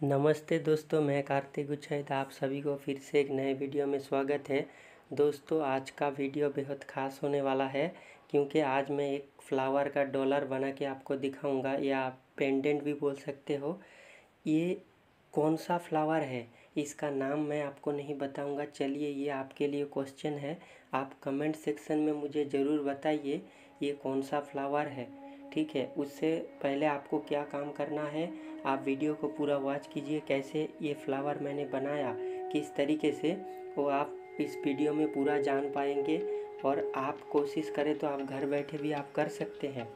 नमस्ते दोस्तों, मैं कार्तिक गुच्छैत, आप सभी को फिर से एक नए वीडियो में स्वागत है। दोस्तों, आज का वीडियो बेहद ख़ास होने वाला है, क्योंकि आज मैं एक फ्लावर का डॉलर बना के आपको दिखाऊँगा, या आप पेंडेंट भी बोल सकते हो। ये कौन सा फ्लावर है? इसका नाम मैं आपको नहीं बताऊँगा। चलिए, ये आपके लिए क्वेश्चन है। आप कमेंट सेक्शन में मुझे ज़रूर बताइए, ये कौन सा फ्लावर है? ठीक है, उससे पहले आपको क्या काम करना है? आप वीडियो को पूरा वॉच कीजिए, कैसे ये फ्लावर मैंने बनाया, किस तरीके से, वो आप इस वीडियो में पूरा जान पाएँगे और आप कोशिश करें तो आप घर बैठे भी आप कर सकते हैं।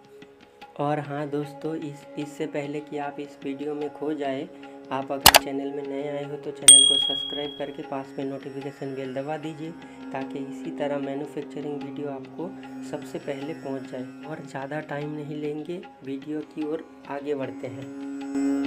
और हाँ दोस्तों, इस, इससे पहले कि आप इस वीडियो में खो जाए, आप अगर चैनल में नए आए हो तो चैनल को सब्सक्राइब करके पास में नोटिफिकेशन बेल दबा दीजिए, ताकि इसी तरह मैन्युफैक्चरिंग वीडियो आपको सबसे पहले पहुँच जाए। और ज़्यादा टाइम नहीं लेंगे वीडियो की ओर आगे बढ़ते हैं। Thank you.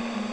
Mm-hmm.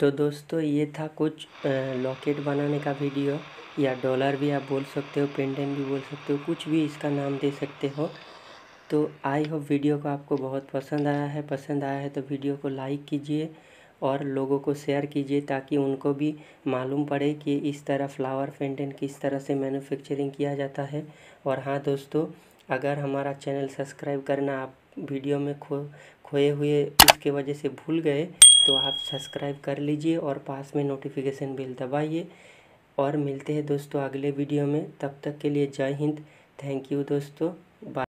तो दोस्तों, ये था कुछ लॉकेट बनाने का वीडियो। या डॉलर भी आप बोल सकते हो पेंडेंट भी बोल सकते हो, कुछ भी इसका नाम दे सकते हो। तो आई होप वीडियो को आपको बहुत पसंद आया है। पसंद आया है तो वीडियो को लाइक कीजिए और लोगों को शेयर कीजिए ताकि उनको भी मालूम पड़े कि इस तरह फ्लावर पेंटेंट किस तरह से मैन्युफैक्चरिंग किया जाता है। और हाँ दोस्तों, अगर हमारा चैनल सब्सक्राइब करना आप वीडियो में खो, खोए हुए इसके वजह से भूल गए तो आप सब्सक्राइब कर लीजिए और पास में नोटिफिकेशन बिल दबाइए। और मिलते हैं दोस्तों अगले वीडियो में। तब तक के लिए जय हिंद। थैंक यू दोस्तों। बाय